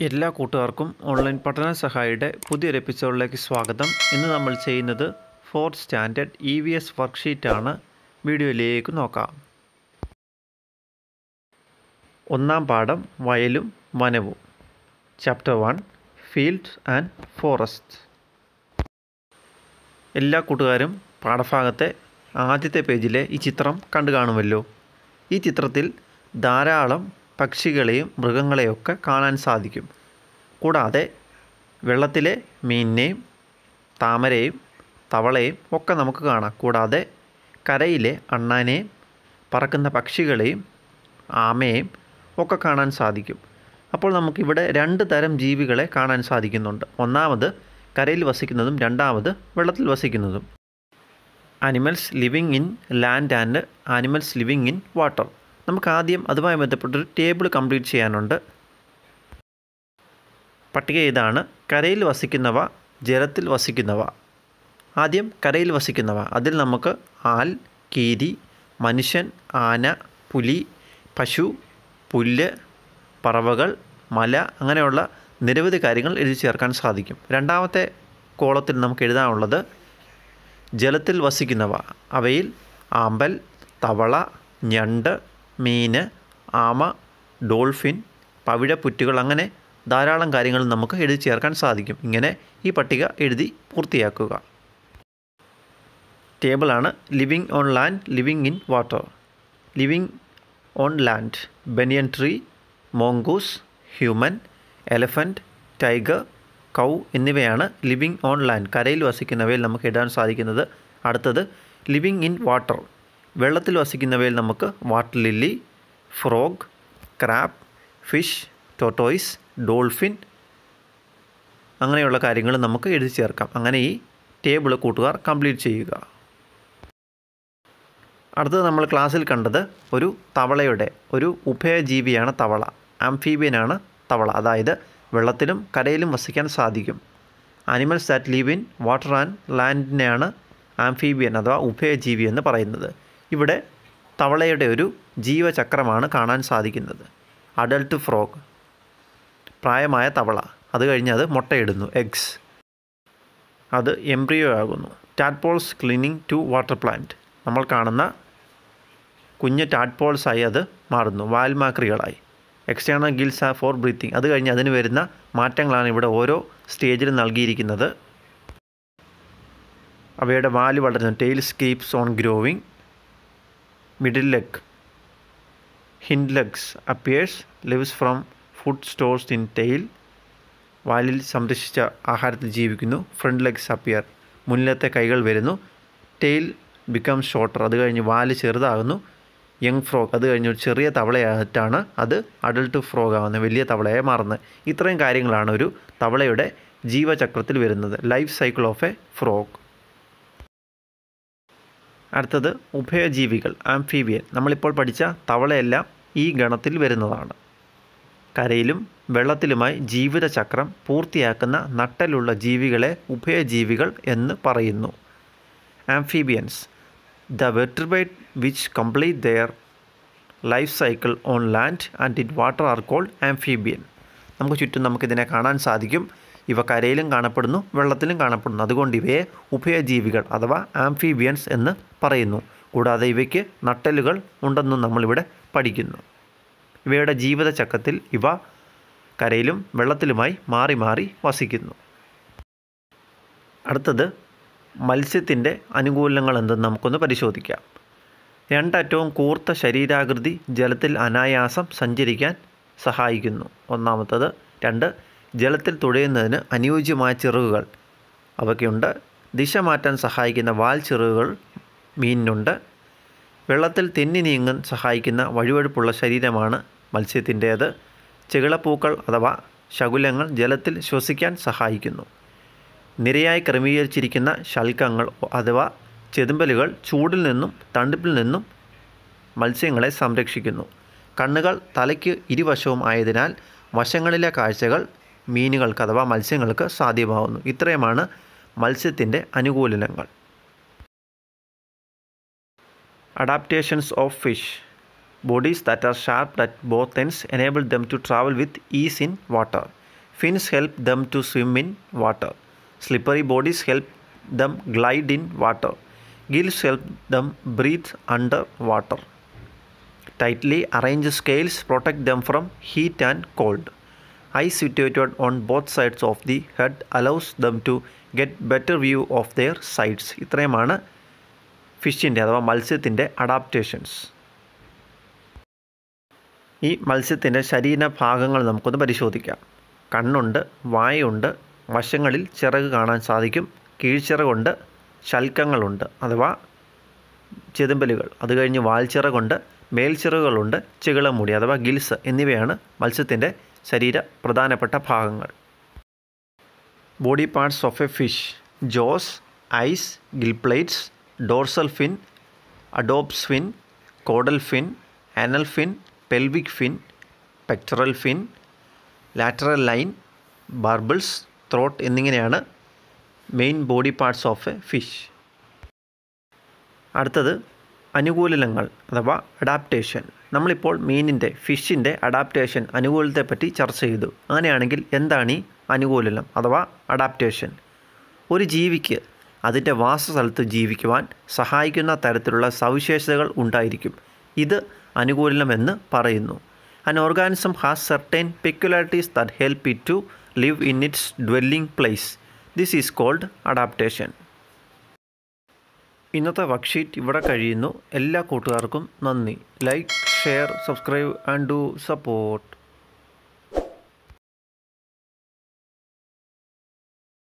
എല്ലാ കൂട്ടുകാർക്കും ഓൺലൈൻ പഠന സഹായിയുടെ പുതിയൊരു എപ്പിസോഡിലേക്ക് സ്വാഗതം. ഇന്ന് നമ്മൾ ചെയ്യുന്നത് fourth standard E V S വർക്ക്ഷീറ്റാണ്. വീഡിയോയിലേക്ക് നോക്കാം. ഒന്നാം പാഠം വയലും വനവും. Chapter one fields and forest എല്ലാ കൂട്ടുകാരും പാഠഭാഗത്തെ ആദ്യത്തെ പേജിലെ ഈ ചിത്രം കണ്ടു കാണുമല്ലോ ഈ ചിത്രത്തിൽ ധാരാളം പക്ഷികളെയും മൃഗങ്ങളെയൊക്കെ കാണാൻ സാധിക്കും. കൂടാതെ വെള്ളത്തിലെ മീനിനെയും താമരയും തവളയും ഒക്കെ നമുക്ക് കാണാം. കൂടാതെ കരയിലെ അണ്ണാനെയും പറക്കുന്ന പക്ഷികളെയും ആമയെയും ഒക്കെ കാണാൻ സാധിക്കും. അപ്പോൾ നമുക്കിവിടെ രണ്ട് തരം ജീവികളെ കാണാൻ സാധിക്കുന്നുണ്ട്. ഒന്നാമത് കരയിൽ വസിക്കുന്നതും രണ്ടാമത് വെള്ളത്തിൽ വസിക്കുന്നതും. Animals living in land and animals living in water നമുക്ക് ആദ്യം അതുമായി ബന്ധപ്പെട്ടൊരു ടേബിൾ കംപ്ലീറ്റ് ചെയ്യാനുണ്ട്. പട്ടിക ഇതാണ്. കരയിൽ വസിക്കുന്നവ ജലത്തിൽ വസിക്കുന്നവ. ആദ്യം കരയിൽ വസിക്കുന്നവ. അതിൽ നമുക്ക് ആൽ കീരി മനുഷ്യൻ ആന പുലി പശു പുല്ല് പറവകൾ മല അങ്ങനെയുള്ള നിരവധി കാര്യങ്ങൾ എഴുതി ചേർക്കാൻ സാധിക്കും. രണ്ടാമത്തെ കോളത്തിൽ നമുക്ക് എഴുതാനുള്ളത് ജലത്തിൽ വസിക്കുന്നവ. അവയിൽ ആമ്പൽ തവള ഞണ്ട് മീന് ആമ ഡോൾഫിൻ പവിഴപ്പുറ്റുകൾ അങ്ങനെ ധാരാളം കാര്യങ്ങൾ നമുക്ക് എഴുതി ചേർക്കാൻ സാധിക്കും. ഇങ്ങനെ ഈ പട്ടിക എഴുതി പൂർത്തിയാക്കുക. ടേബിളാണ് living on land living in water living on land banyan tree mongoose human elephant tiger cow എന്നിവയാണ് ലിവിങ് ഓൺ ലാൻഡ് കരയിൽ വസിക്കുന്നവയിൽ നമുക്ക് ഇടാൻ സാധിക്കുന്നത്. അടുത്തത് ലിവിങ് ഇൻ വാട്ടർ വെള്ളത്തിൽ വസിക്കുന്നവയിൽ നമുക്ക് water lily frog crab fish tortoise dolphin അങ്ങനെയുള്ള കാര്യങ്ങൾ നമുക്ക് എഴുതി ചേർക്കാം. അങ്ങനെ ഈ ടേബിൾ കൂട്ടുകാർ കംപ്ലീറ്റ് ചെയ്യുക. അടുത്തത് നമ്മൾ ക്ലാസ്സിൽ കണ്ടത് ഒരു തവളയുടെ ഒരു ഉഭയജീവിയാണ് തവള. ആംഫീബിയനാണ് തവള. അതായത് വെള്ളത്തിലും കരയിലും വസിക്കാൻ സാധിക്കും. Animals that live in water and ലാൻഡിനെയാണ് amphibian അഥവാ ഉഭയജീവി എന്ന് പറയുന്നത്. ഇവിടെ തവളയുടെ ഒരു ജീവചക്രമാണ് കാണാൻ സാധിക്കുന്നത്. അഡൽട്ട് ഫ്രോഗ് പ്രായമായ തവള. അത് കഴിഞ്ഞ് അത് മുട്ടയിടുന്നു. എഗ്സ് അത് എംബ്രിയോ ആകുന്നു. Tadpoles cleaning to water plant നമ്മൾ കാണുന്ന കുഞ്ഞ് ടാഡ്പോൾസായി അത് മാറുന്നു. വാൽമാക്രികളായി. External gills are for breathing അത് കഴിഞ്ഞ് അതിന് വരുന്ന മാറ്റങ്ങളാണ് ഇവിടെ ഓരോ സ്റ്റേജിലും നൽകിയിരിക്കുന്നത്. അവയുടെ വാൽ വളരുന്നു. Tail keeps on growing middle leg, hind legs appears, lives from food stores in tail, വാലിൽ സംരക്ഷിച്ച ആഹാരത്തിൽ ജീവിക്കുന്നു. ഫ്രണ്ട് ലെഗ്സ് അപ്പിയർ മുന്നിലത്തെ കൈകൾ വരുന്നു. ടെയിൽ ബിക്കം ഷോർട്ടർ അത് കഴിഞ്ഞ് വാൽ ചെറുതാകുന്നു. യങ് ഫ്രോഗ് അത് കഴിഞ്ഞ് ഒരു ചെറിയ തവളയായിട്ടാണ് അത് അഡൾട്ട് ഫ്രോഗ് ആവുന്നത്. വലിയ തവളയായി മാറുന്നത്. ഇത്രയും കാര്യങ്ങളാണ് ഒരു തവളയുടെ ജീവചക്രത്തിൽ വരുന്നത്. Life cycle of a frog അടുത്തത് ഉഭയജീവികൾ ആംഫീബിയൻ. നമ്മളിപ്പോൾ പഠിച്ച തവളയെല്ലാം ഈ ഗണത്തിൽ വരുന്നതാണ്. കരയിലും വെള്ളത്തിലുമായി ജീവിതചക്രം പൂർത്തിയാക്കുന്ന നട്ടലുള്ള ജീവികളെ ഉഭയജീവികൾ എന്ന് പറയുന്നു. Amphibians the vertebrate which complete their life cycle on land and in water are called amphibian. നമുക്ക് ചുറ്റും നമുക്കിതിനെ കാണാൻ സാധിക്കും. ഇവ കരയിലും കാണപ്പെടുന്നു വെള്ളത്തിലും കാണപ്പെടുന്നു. അതുകൊണ്ട് ഇവയെ ഉഭയജീവികൾ അഥവാ ആംഫീബിയൻസ് എന്ന് പറയുന്നു. കൂടാതെ ഇവയ്ക്ക് നട്ടലുകൾ ഉണ്ടെന്നും നമ്മളിവിടെ പഠിക്കുന്നു. ഇവയുടെ ജീവിതചക്രത്തിൽ ഇവ കരയിലും വെള്ളത്തിലുമായി മാറി മാറി വസിക്കുന്നു. അടുത്തത് മത്സ്യത്തിന്റെ അനുകൂലങ്ങൾ എന്തെന്ന് നമുക്കൊന്ന് പരിശോധിക്കാം. രണ്ടറ്റവും കൂർത്ത ശരീരാകൃതി ജലത്തിൽ അനായാസം സഞ്ചരിക്കാൻ സഹായിക്കുന്നു. ഒന്നാമത്തത് രണ്ട് ജലത്തിൽ തുഴയുന്നതിന് അനുയോജ്യമായ ചിറകുകൾ അവയ്ക്കുണ്ട്. ദിശ മാറ്റാൻ സഹായിക്കുന്ന വാൽ ചിറകുകൾ മീനിനുണ്ട്. വെള്ളത്തിൽ തെന്നി നീങ്ങാൻ സഹായിക്കുന്ന വഴുവഴുപ്പുള്ള ശരീരമാണ് മത്സ്യത്തിന്റേത്. ചെകിളപ്പൂക്കൾ അഥവാ ശകുലങ്ങൾ ജലത്തിൽ ശ്വസിക്കാൻ സഹായിക്കുന്നു. നിരയായി ക്രമീകരിച്ചിരിക്കുന്ന ശൽക്കങ്ങൾ അഥവാ ചെതുമ്പലുകൾ ചൂടിൽ നിന്നും തണുപ്പിൽ നിന്നും മത്സ്യങ്ങളെ സംരക്ഷിക്കുന്നു. കണ്ണുകൾ തലയ്ക്ക് ഇരുവശവും ആയതിനാൽ വശങ്ങളിലെ കാഴ്ചകൾ മീനുകൾക്ക് അഥവാ മത്സ്യങ്ങൾക്ക് സാധ്യമാവുന്നു. ഇത്രയുമാണ് മത്സ്യത്തിന്റെ അനുകൂലനങ്ങൾ. Adaptations of fish bodies that are sharp at both ends enable them to travel with ease in water fins help them to swim in water slippery bodies help them glide in water gills help them breathe under water tightly arrange scales protect them from heat and cold eye situated on both sides of the head allows them to get better view of their sides ഇത്രയുമാണ് ഫിഷിന്റെ അഥവാ മത്സ്യത്തിന്റെ adaptations ഈ മത്സ്യത്തിന്റെ ശരീരഭാഗങ്ങൾ നമുക്കൊന്ന് പരിശോധിക്കാം. കണ്ണുണ്ട് വായുണ്ട് വശങ്ങളിൽ ചിറക് കാണാൻ സാധിക്കും കീഴ്ച്ചിറകുണ്ട് ശൽക്കങ്ങളുണ്ട് അഥവാ ചെതുമ്പലുകൾ. അത് കഴിഞ്ഞ് വാൽച്ചിറകുണ്ട് മേൽച്ചിറകുകളുണ്ട് ചികിളമുടി അഥവാ ഗിൽസ് എന്നിവയാണ് മത്സ്യത്തിന്റെ ശരീര പ്രധാനപ്പെട്ട ഭാഗങ്ങൾ. Body parts of a fish jaws eyes gill plates dorsal fin adipose fin caudal fin anal fin pelvic fin pectoral fin lateral line barbels throat എന്നിങ്ങനെയാണ് main body parts of a fish അടുത്തത് അനുകൂലനങ്ങൾ അഥവാ adaptation നമ്മളിപ്പോൾ മീനിന്റെ ഫിഷിന്റെ adaptation അനുകൂലത്തെപ്പറ്റി ചർച്ച ചെയ്തു. അങ്ങനെയാണെങ്കിൽ എന്താണ് ഈ അനുകൂലനം അഥവാ അഡാപ്റ്റേഷൻ ഒരു ജീവിക്ക് അതിന്റെ വാസസ്ഥലത്ത് ജീവിക്കുവാൻ സഹായിക്കുന്ന തരത്തിലുള്ള സവിശേഷതകൾ ഉണ്ടായിരിക്കും. ഇത് അനുകൂലനമെന്ന് പറയുന്നു. An organism has certain peculiarities that help it to live in its dwelling place this is called adaptation ഇന്നത്തെ വർക്ക്ഷീറ്റ് ഇവിടെ കഴിയുന്നു. എല്ലാ കൂട്ടുകാർക്കും നന്ദി. Like share subscribe and do support